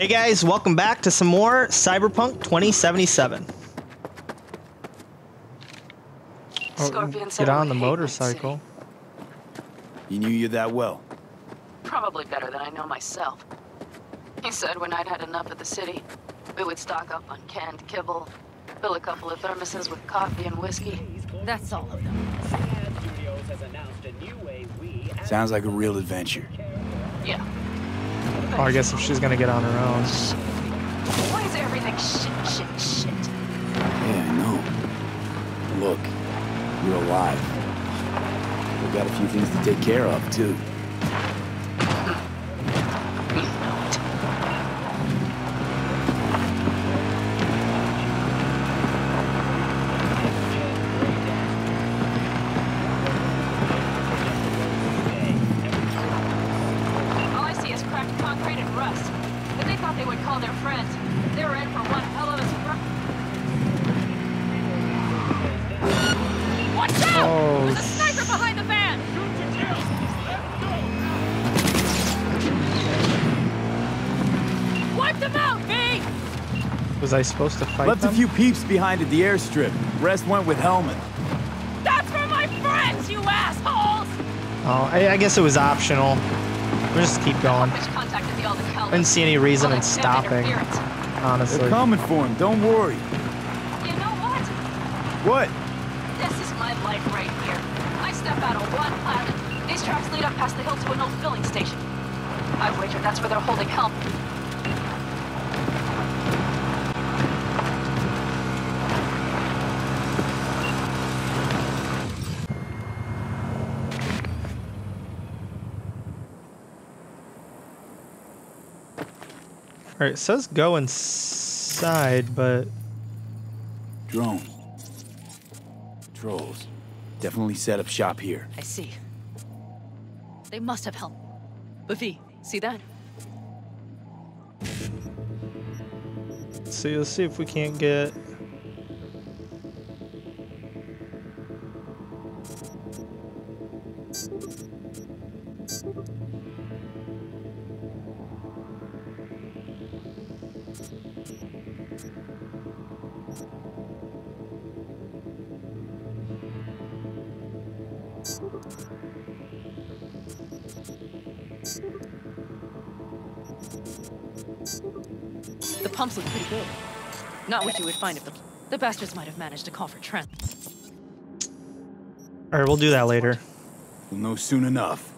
Hey guys, welcome back to some more Cyberpunk 2077. Oh, Scorpion said get on the would hate my motorcycle. You knew you that well. Probably better than I know myself. He said when I'd had enough of the city, we would stock up on canned kibble, fill a couple of thermoses with coffee and whiskey. That's all of them. Sounds like a real adventure. Yeah. Oh, I guess if she's gonna get on her own. Why is everything shit, shit, shit? Yeah, I know. Look, you're alive. We've got a few things to take care of, too. Was I supposed to fight Left them? a few peeps behind at the airstrip. Rest went with Hellman. That's for my friends, you assholes! Oh, I, I guess it was optional. We'll just keep going. Fish contacted the Alden I didn't see any reason in stopping, honestly. They're coming for him, don't worry. You know what? What? This is my life right here. I step out of one planet. These tracks lead up past the hill to an old filling station. I wager that's where they're holding help. Alright, it says go inside, but Drone. Trolls. Definitely set up shop here. I see. They must have help. But V, see that? let's see, let's see if we can't get. Pumps look pretty good. Not what you would find if the the bastards might have managed to call for Trent. Alright, we'll do that later. We'll know soon enough.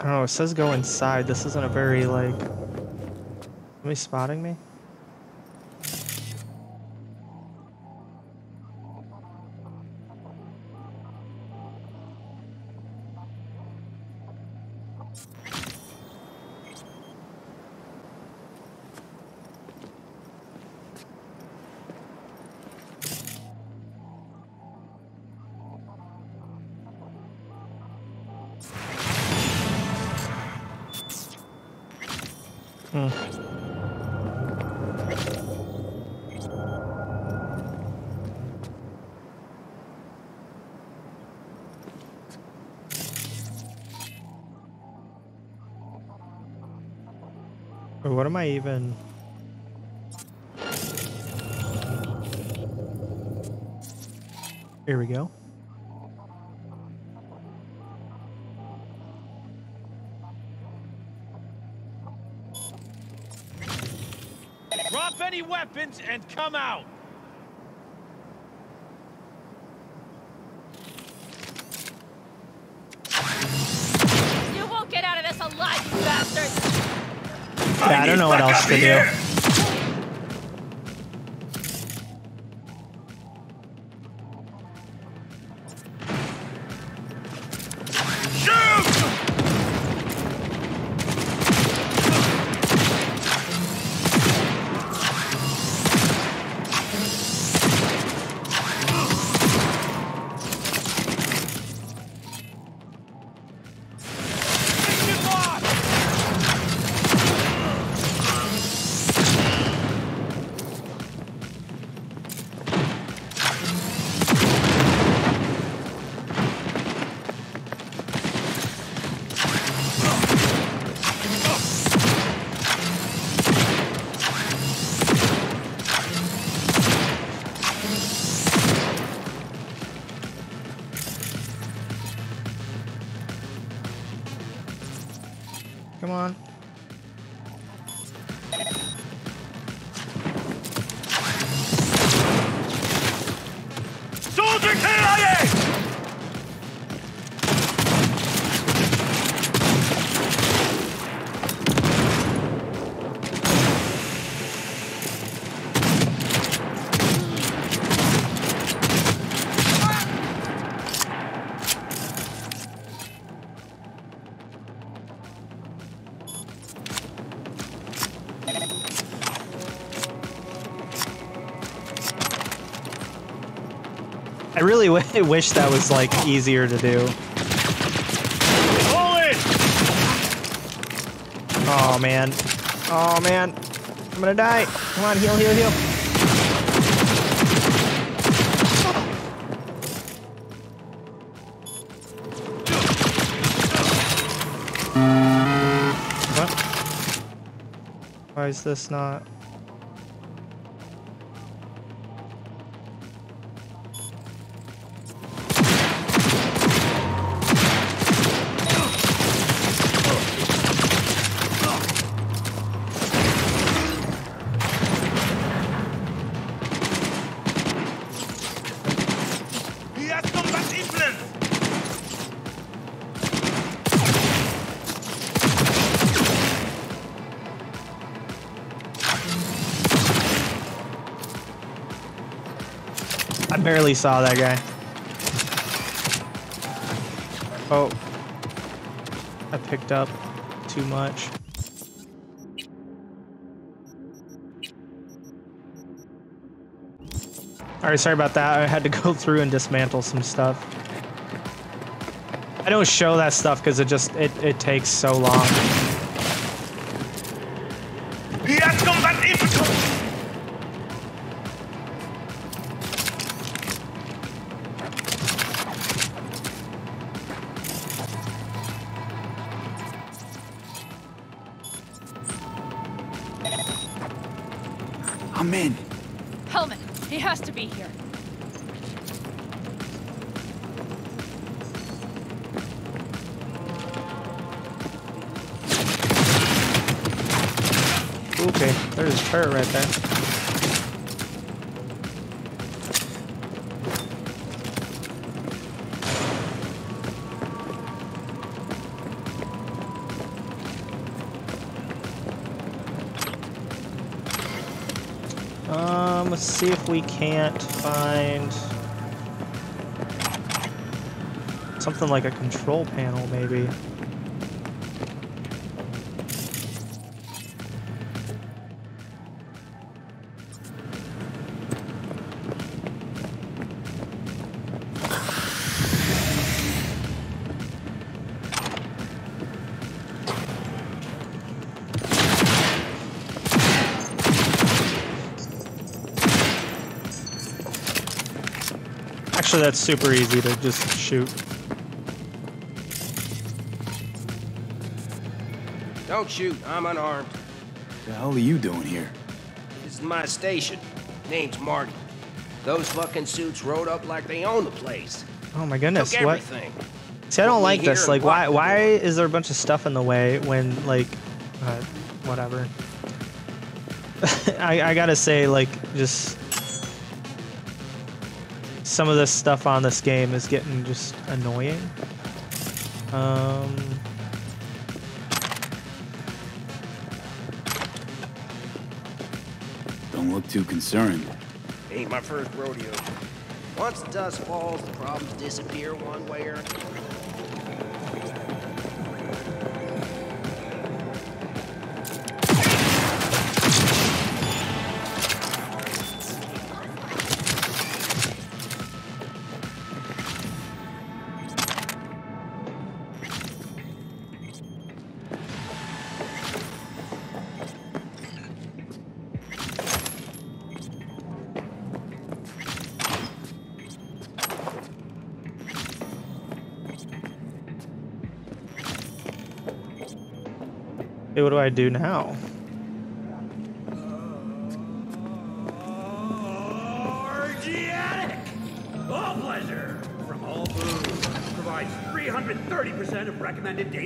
I don't know, it says go inside. This isn't a very, like. Somebody spotting me? I even? Here we go. Drop any weapons and come out! I don't know what else to do. Really wish that was like easier to do. Oh man. Oh man. I'm gonna die. Come on, heal, heal, heal. What? Why is this not? Barely saw that guy. Oh. I picked up too much. Alright, sorry about that. I had to go through and dismantle some stuff. I don't show that stuff because it just it, it takes so long. Um, let's see if we can't find something like a control panel, maybe. That's super easy to just shoot. Don't shoot. I'm unarmed. The hell are you doing here? This is my station. Name's Marty. Those fucking suits rode up like they own the place. Oh my goodness, Took what? everything. See, I don't like this. Like, why? Why is there a bunch of stuff in the way when, like, uh, whatever? I I gotta say, like, just some of this stuff on this game is getting just annoying. Um. Don't look too concerned. Ain't my first rodeo. Once the dust falls, the problems disappear one way or another. Hey, what do I do now? Pleasure from all. Provides 330% of recommended daily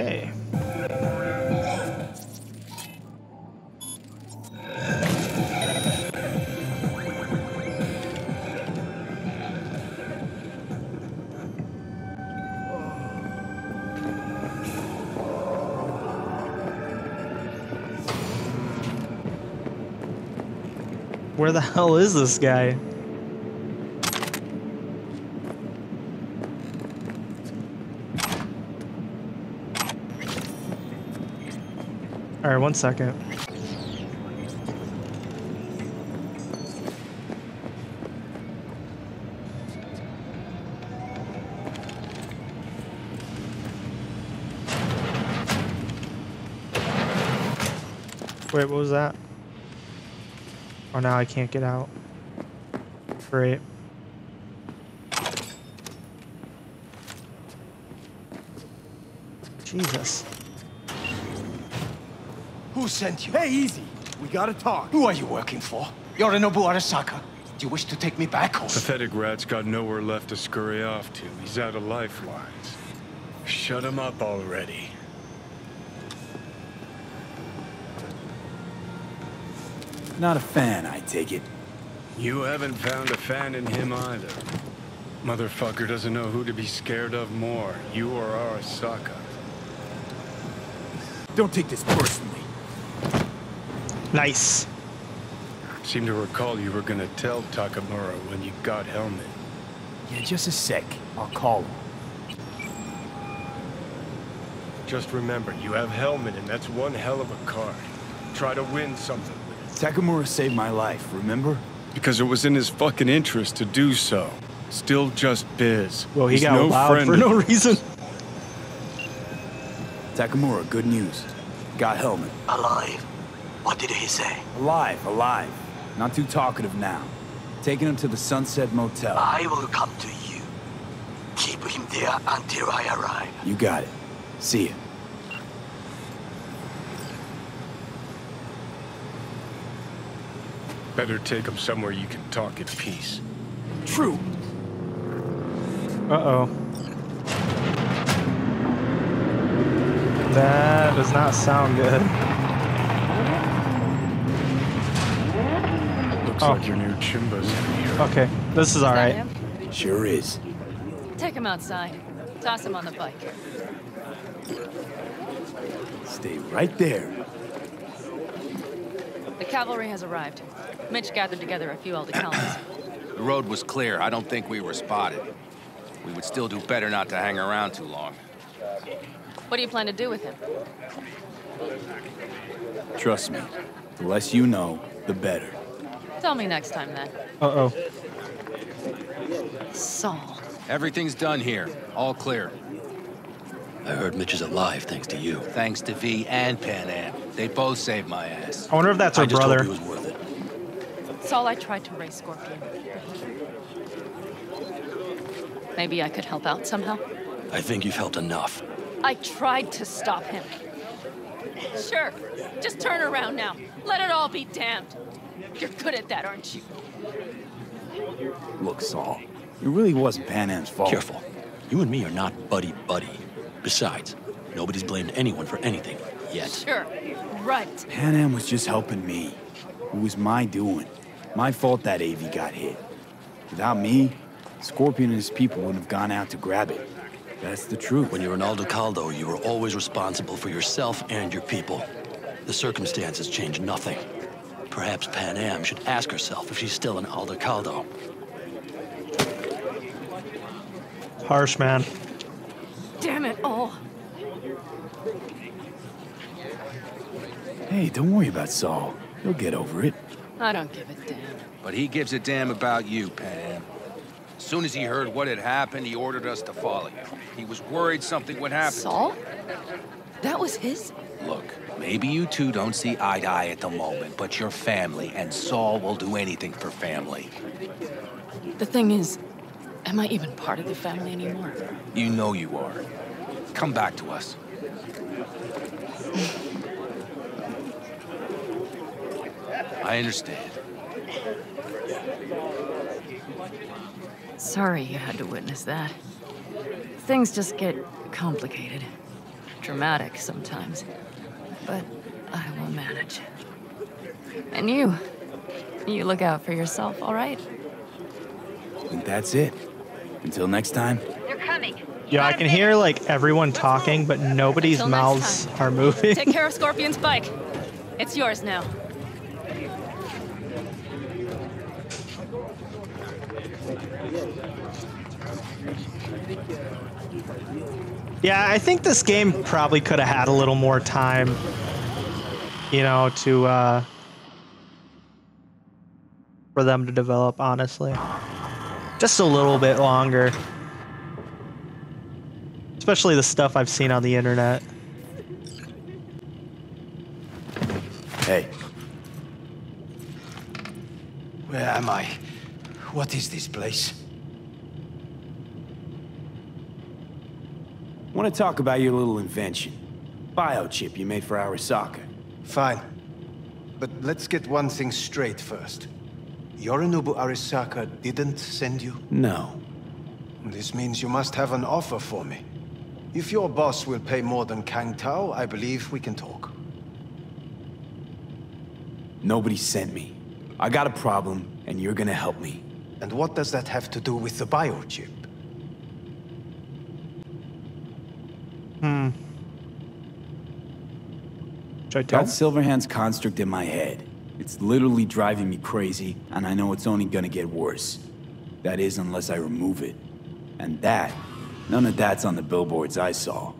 Okay. Where the hell is this guy? One second. Wait, what was that? Oh, now I can't get out. Great. Jesus. Who sent you? Hey, easy. We gotta talk. Who are you working for? Yorinobu Arasaka. Do you wish to take me back home? Pathetic rat's got nowhere left to scurry off to. He's out of lifelines. Shut him up already. Not a fan, I take it. You haven't found a fan in him either. Motherfucker doesn't know who to be scared of more, you or Arasaka. Don't take this personally. Nice. Seem to recall you were gonna tell Takamura when you got Hellman. Yeah, just a sec. I'll call him. Just remember, you have Hellman, and that's one hell of a card. Try to win something with it. Takamura saved my life, remember? Because it was in his fucking interest to do so. Still just biz. Well, he He's got no loud friend for no reason. Takamura, good news. Got Hellman. Alive. What did he say? Alive, alive. Not too talkative now. Taking him to the Sunset Motel. I will come to you. Keep him there until I arrive. You got it. See ya. Better take him somewhere you can talk in peace. True. Uh-oh. That does not sound good. Looks Oh. like your new Chimba's in here. Okay, this is Is alright. Sure is. Take him outside. Toss him on the bike. Stay right there. The cavalry has arrived. Mitch gathered together a few Aldecaldos. The road was clear. I don't think we were spotted. We would still do better not to hang around too long. What do you plan to do with him? Trust me. The less you know, the better. Tell me next time then. Uh-oh. Saul. Everything's done here. All clear. I heard Mitch is alive thanks to you. Thanks to V and Panam. They both saved my ass. I wonder if that's her I just brother. hope he was worth it. Saul, I tried to raise Scorpion. Maybe I could help out somehow? I think you've helped enough. I tried to stop him. Sure. Just turn around now. Let it all be damned. You're good at that, aren't you? Look, Saul. It really wasn't Panam's fault. Careful. You and me are not buddy-buddy. Besides, nobody's blamed anyone for anything, yet. Sure. Right. Panam was just helping me. It was my doing. My fault that AV got hit. Without me, Scorpion and his people wouldn't have gone out to grab it. That's the truth. When you're an Aldecaldo, you are always responsible for yourself and your people. The circumstances change nothing. Perhaps Panam should ask herself if she's still an Aldecaldo. Harsh, man. Damn it all. Hey, don't worry about Saul. He'll get over it. I don't give a damn. But he gives a damn about you, Pan. Am. As soon as he heard what had happened, he ordered us to follow you. He was worried something would happen. Saul? That was his? Look, maybe you two don't see eye to eye at the moment, but you're family, and Saul will do anything for family. The thing is, am I even part of the family anymore? You know you are. Come back to us. I understand. Sorry you had to witness that. Things just get complicated. Dramatic sometimes. But I will manage. And you. You look out for yourself, all right? I think that's it. Until next time. They're coming. Yeah, I can hear like everyone talking, but nobody's mouths are moving. Take care of Scorpion's bike. It's yours now. Yeah, I think this game probably could have had a little more time, you know, to uh for them to develop, honestly. Just a little bit longer. Especially the stuff I've seen on the internet. Hey, Where am I? What is this place? Want to talk about your little invention. Biochip you made for Arasaka. Fine. But let's get one thing straight first. Yorinobu Arasaka didn't send you? No. This means you must have an offer for me. If your boss will pay more than Kang Tao, I believe we can talk. Nobody sent me. I got a problem, and you're gonna help me. And what does that have to do with the biochip? Hmm. Should I tell? Got Silverhand's construct in my head. It's literally driving me crazy, and I know it's only gonna get worse. That is, unless I remove it. And that, none of that's on the billboards I saw.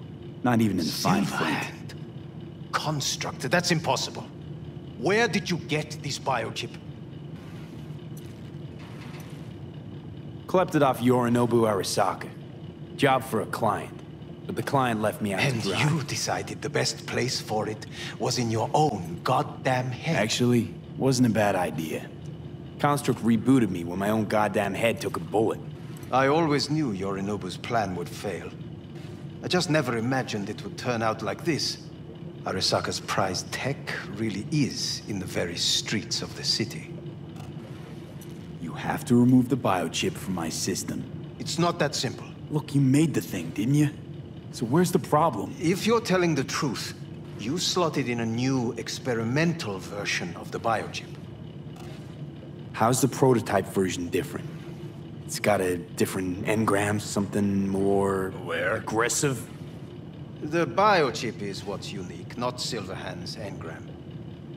Not even in the fine print. Silverhand. Construct. That's impossible. Where did you get this biochip? Collected it off Yorinobu Arasaka. Job for a client. But the client left me out And you decided the best place for it was in your own goddamn head. Actually, wasn't a bad idea. Construct rebooted me when my own goddamn head took a bullet. I always knew Yorinobu's plan would fail. I just never imagined it would turn out like this. Arasaka's prized tech really is in the very streets of the city. You have to remove the biochip from my system. It's not that simple. Look, you made the thing, didn't you? So where's the problem? If you're telling the truth, you slotted in a new experimental version of the biochip. How's the prototype version different? It's got a different engram, something more... Where? Aggressive? The biochip is what's unique, not Silverhand's engram.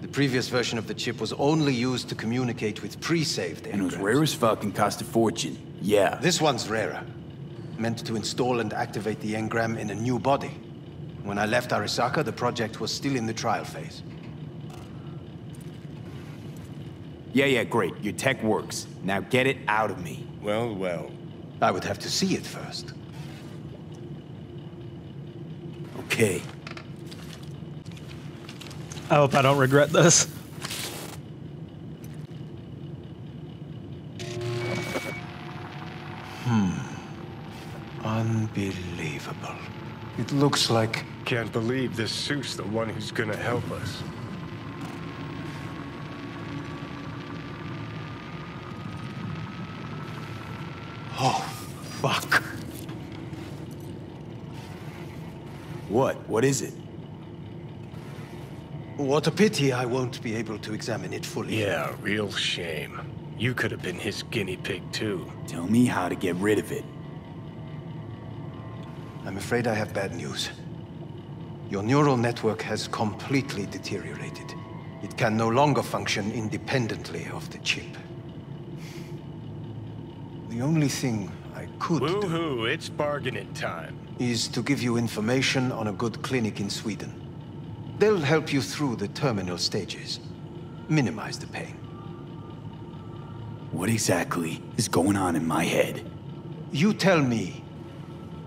The previous version of the chip was only used to communicate with pre-saved And it was engrams. rare as fuck and cost a fortune. Yeah. This one's rarer. Meant to install and activate the engram in a new body. When I left Arasaka, the project was still in the trial phase. Yeah, yeah, great. Your tech works. Now get it out of me. Well, well. I would have to see it first. Okay. I hope I don't regret this. Unbelievable. It looks like... Can't believe this suit's the one who's gonna help us. Oh, fuck. What? What is it? What a pity I won't be able to examine it fully. Yeah, real shame. You could have been his guinea pig, too. Tell me how to get rid of it. I'm afraid I have bad news. Your neural network has completely deteriorated. It can no longer function independently of the chip. The only thing I could do Woohoo, it's bargaining time. is to give you information on a good clinic in Sweden. They'll help you through the terminal stages. Minimize the pain. What exactly is going on in my head? You tell me,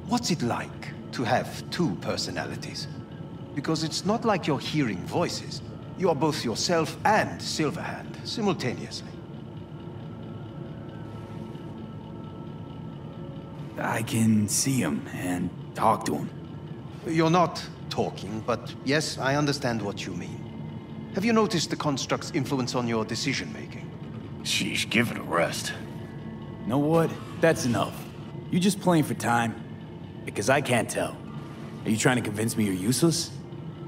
what's it like to have two personalities? Because it's not like you're hearing voices. You are both yourself and Silverhand simultaneously. I can see him and talk to him. You're not talking, but yes, I understand what you mean. Have you noticed the construct's influence on your decision-making? Sheesh, give it a rest. Know what? That's enough. You just playing for time? Because I can't tell. Are you trying to convince me you're useless?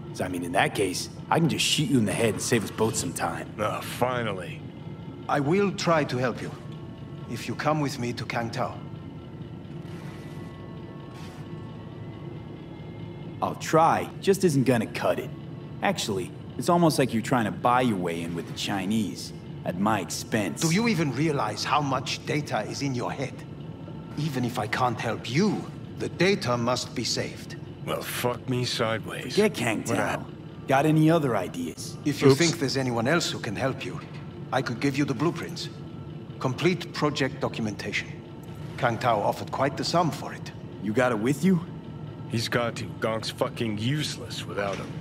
'Cause, I mean, in that case, I can just shoot you in the head and save us both some time. Ah, finally. I will try to help you. If you come with me to Kang Tao. I'll try, just isn't gonna cut it. Actually, it's almost like you're trying to buy your way in with the Chinese, at my expense. Do you even realize how much data is in your head? Even if I can't help you, the data must be saved. Well, fuck me sideways. Get Kang What Tao. Got any other ideas? If you Oops. think there's anyone else who can help you, I could give you the blueprints. Complete project documentation. Kang Tao offered quite the sum for it. You got it with you? He's got to. Gonk's fucking useless without him.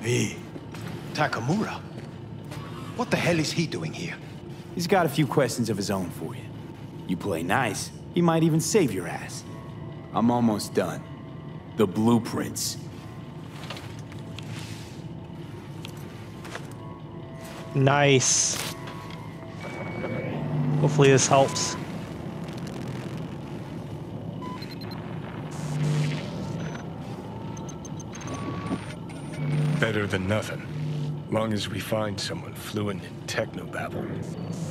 V. Takamura? What the hell is he doing here? He's got a few questions of his own for you. You play nice, he might even save your ass. I'm almost done. The blueprints. Nice. Hopefully this helps. Better than nothing. Long as we find someone fluent in technobabble.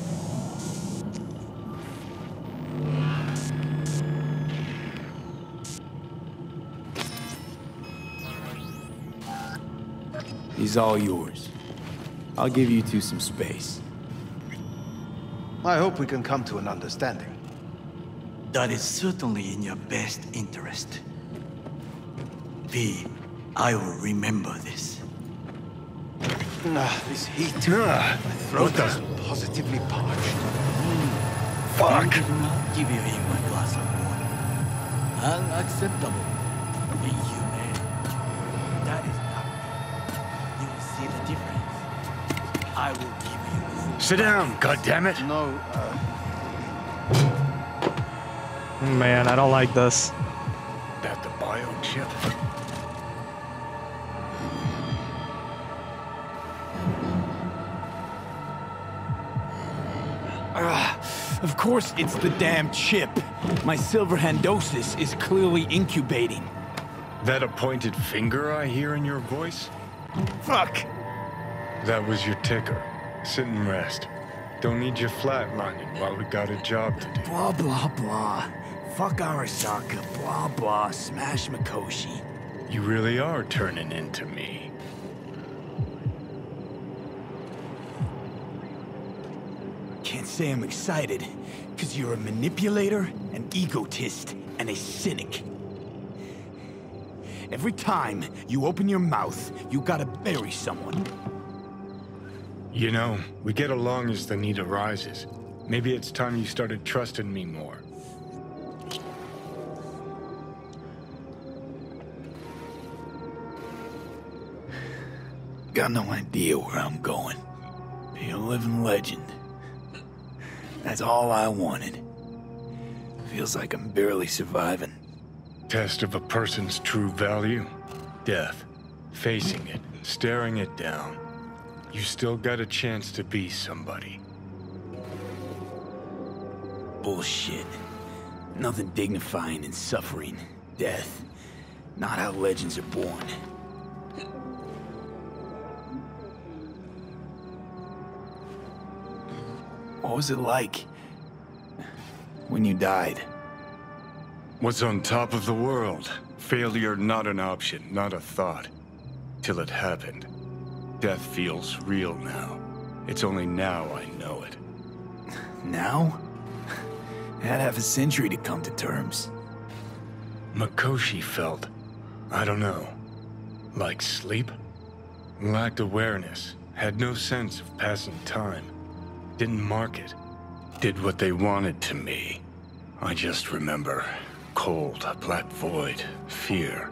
He's all yours. I'll give you two some space. I hope we can come to an understanding. That is certainly in your best interest. V, I will remember this. Ah, this heat. My throat is positively parched. I did not give you him a glass of water. Unacceptable. Sit down, goddammit! No, uh, Man, I don't like this. That the biochip. Ah, of course it's the damn chip. My silver handosis is clearly incubating. That a pointed finger I hear in your voice? Fuck! That was your ticker. Sit and rest. Don't need you flatlining while we got a job to do. Blah, blah, blah. Fuck Arasaka, blah, blah, smash Mikoshi. You really are turning into me. Can't say I'm excited, because you're a manipulator, an egotist, and a cynic. Every time you open your mouth, you gotta bury someone. You know, we get along as the need arises. Maybe it's time you started trusting me more. Got no idea where I'm going. Be a living legend. That's all I wanted. Feels like I'm barely surviving. Test of a person's true value? Death. Facing it, staring it down. You still got a chance to be somebody. Bullshit. Nothing dignifying in suffering, death. Not how legends are born. What was it like when you died? What's on top of the world? Failure not an option, not a thought. Till it happened. Death feels real now. It's only now I know it. Now? Had half a century to come to terms. Mikoshi felt, I don't know, like sleep? Lacked awareness, had no sense of passing time. Didn't mark it. Did what they wanted to me. I just remember cold, a black void, fear.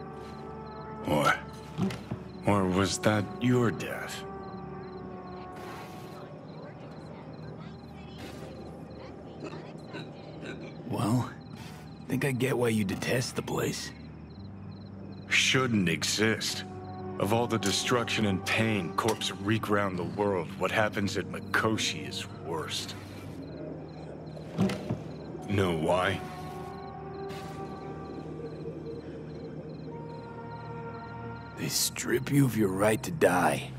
Or. Or was that your death? Well, think I get why you detest the place. Shouldn't exist. Of all the destruction and pain corpse wreak round the world, what happens at Mikoshi is worst. Know why? They strip you of your right to die.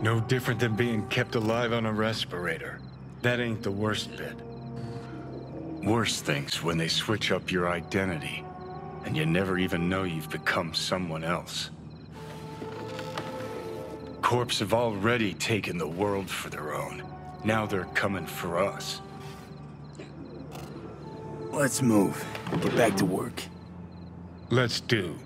No different than being kept alive on a respirator. That ain't the worst bit. Worse things when they switch up your identity, and you never even know you've become someone else. Corps have already taken the world for their own. Now they're coming for us. Let's move. Get back to work. Let's do.